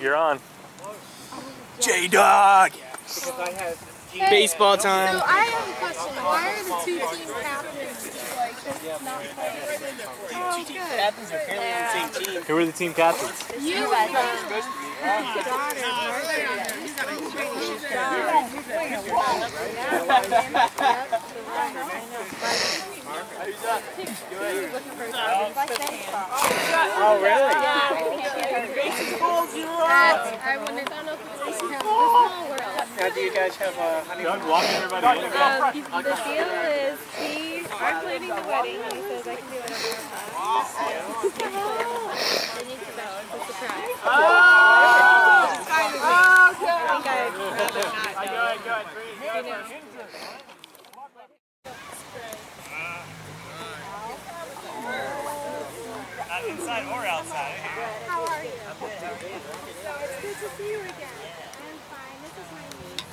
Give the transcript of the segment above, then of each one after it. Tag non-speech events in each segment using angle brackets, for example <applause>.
You're on. J Dog. Baseball time. So I have a question. Why are the two team captains like not playing? Oh, good. Captains are apparently on the same team. Who were the team captains? You and the <laughs> <laughs> <laughs> Oh, really? I wouldn't have done it if we were small world. Now, do you guys have a honeymoon? Walking everybody in. Um, the deal is I'm planning the wedding. He says I can do whatever I want. They need to know. It's a surprise. I think rather not know. He knows. Inside or outside. How are you? So it's good to see you again. I'm fine. This is my niece,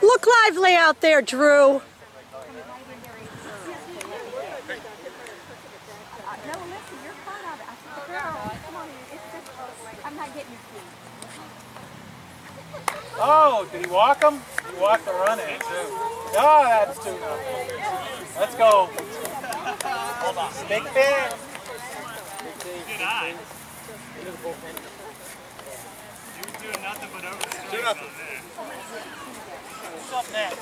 Nora. Look lively out there, Drew. No, listen, you're part of it. I said, girl, come on, it's just, I'm not getting you. Oh, did he walk him? He walked the run in too. Oh, that's too. nothing. Let's go. Big fan. Good eye. You were doing nothing but over the Do nothing. What's up next?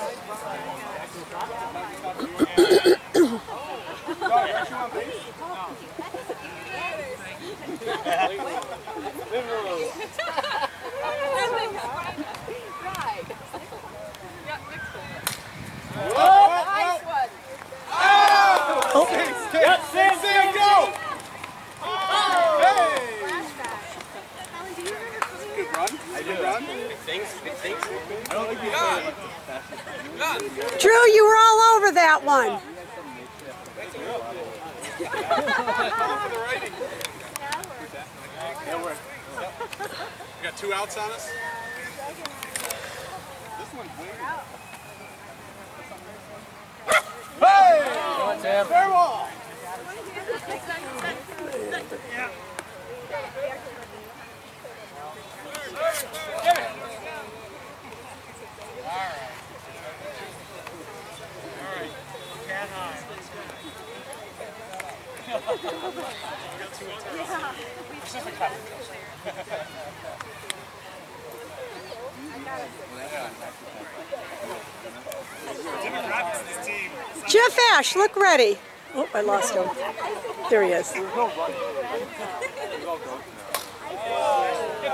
Yep, Sam, Sam, go! Hey! Alan, do you remember coming? I did run. Things, things. I don't think he's Drew, you were all over that one. We got two outs on us. This one's waiting. Hey! Fair ball! Demographics this team. Jeff Ashe, look ready. Oh, I lost him. There he is. Get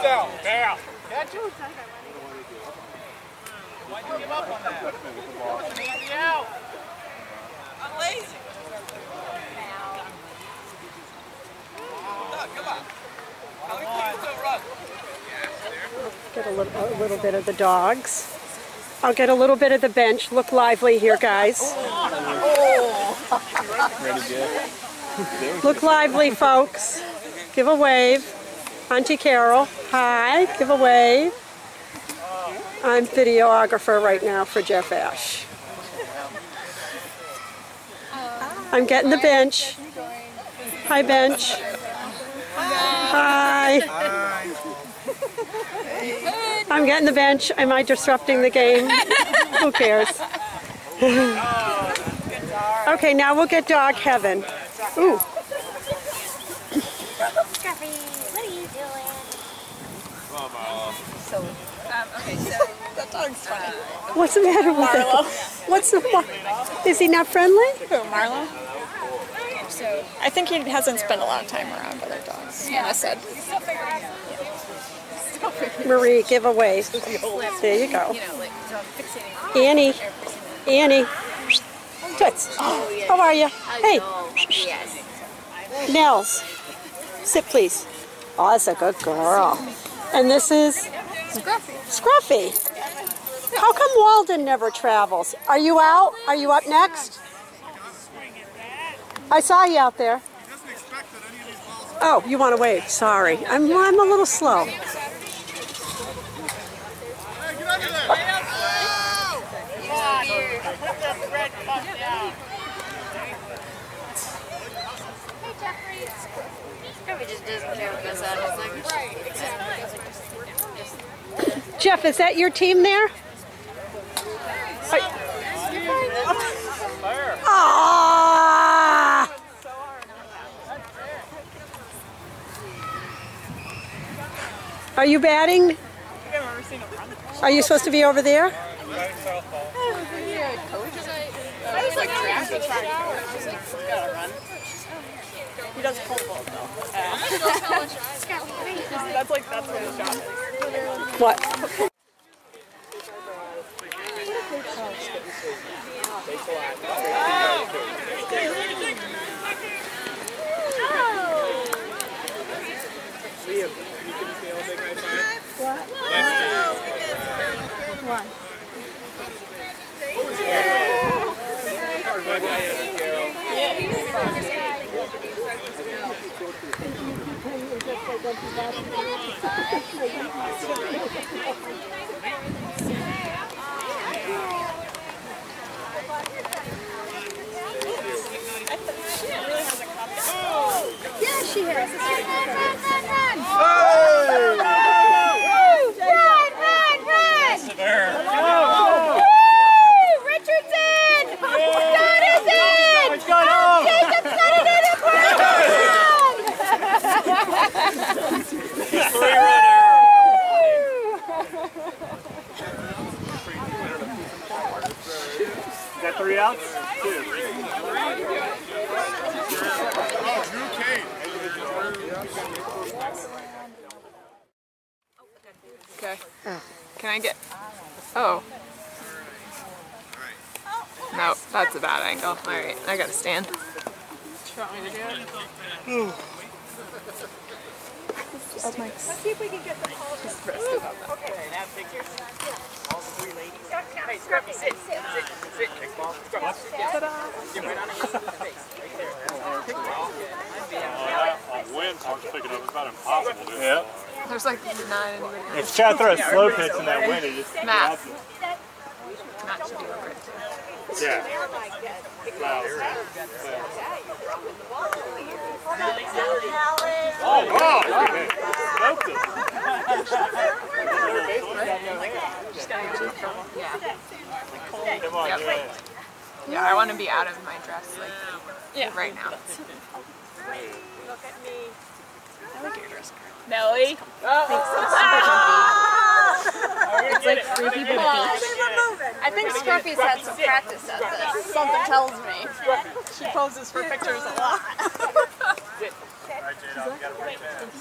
down. Down. Why'd you give up on that? Out. I'm. Get a little, a little bit of the dogs. I'll get a little bit of the bench. Look lively here, guys. Look lively, folks. Give a wave. Auntie Carol, hi. Give a wave. I'm videographer right now for Jeff Ashe. I'm getting the bench. Hi, bench. Hi. I'm getting the bench. Am I disrupting the game? Who cares? okay, now we'll get dog heaven. Ooh, Scruffy, what are you doing? Uh, um, what's the matter with him? What's the? Is he not friendly? Who, Marlo? So I think he hasn't spent a lot of time around other dogs. Yeah. I said. Marie, give a wave. There you go. Annie, Annie. Toots. How are you? Hey, Nels. Sit, please. Oh, that's a good girl. And this is Scruffy. Scruffy. How come Walden never travels? Are you out? Are you up next? I saw you out there. Oh, you want to wave? Sorry, I'm I'm a little slow. Jeff, is that your team there? Are you batting? Are you supposed to be over there? He does pole vault though. <laughs> that's like that's what his job is. What? <laughs> Yeah, she has. Run, run, run, run, run! Run, run, run! Woo! Richardson! Scott is in! Jacob's got it in it! Three runner. Is that three outs? Two. Okay. Can I get? Oh. No, that's a bad angle. All right, I gotta stand. Do you want me to do it? Just Let's see if we can get the call. Just rested on that. Okay, now pictures. All the three ladies. Hey, Scruffy, sit, sit, sit, sit, kickball. Scruffy, get, get right on the face, right there. Kickball. On wind, hard to pick it up. It's about impossible to. Yeah. There's like not anybody. If you try to throw a slow pitch in that wind, it just Matt. Matt should be over it. Yeah. Oh, wow! Okay. Smoked it. Yeah. Come on, Yep. do it. Yeah, I want to be out of my dress like yeah. right now. Look at me. I like your dress. Nelly. it's like freaky I think Scruffy's had some practice at this. Something tells me. She poses for pictures a lot. Did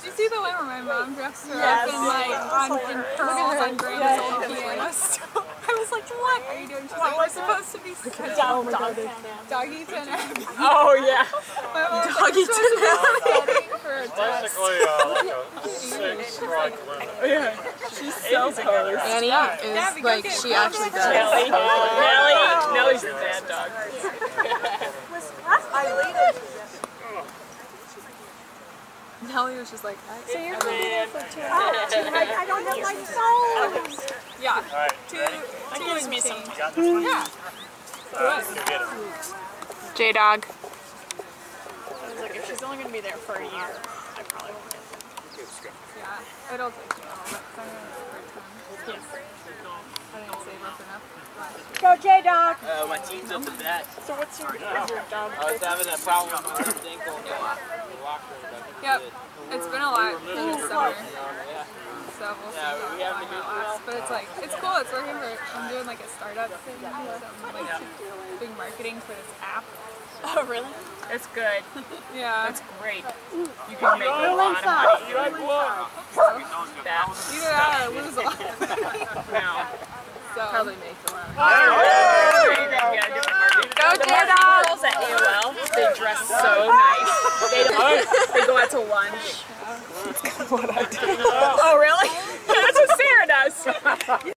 you see the one where my mom dressed her up in like on in pearls on Graham's old piano? I was like, what are you doing? She's like, we're supposed to be dog, dog, doggy Tenabby. Oh yeah. My mom Doggy "We're supposed to be studying for a. <laughs> Basically, uh, like a six strike limit. She's so posed. Annie is like, she actually does. Nelly. Nelly. Nelly's the bad dog. Nelly was just like, I, So you're going to be there for two hours. I, I don't have my phone. Yeah, All right, two, ready? two gives and me some change. Got this one? Yeah. All right, go get it. J Dog. I was like, if she's only going to be there for a year, I probably won't get it. Yeah, it'll take me a while, but I'm gonna have a time. Yes. I didn't save up enough. Go J Dog. Uh, my team's up to bat. So what's your, is your dog? I was having a problem with my ankle in the locker room. but I Yep, did. it's been a lot this summer, Yeah. So we'll see Yeah, how, we have how to it do lasts. But it's like, it's cool, it's working for, I'm doing like a startup thing, so I'm like doing marketing for this app. Oh, really? It's good. Yeah, It's great. You can make a lot of money. You like that. either that or lose a lot of money. No. <laughs> So, probably make a lot. There you go. Yeah, different The J girls at AOL, they dress so nice. They <laughs> don't. They go out to lunch. That's what I do.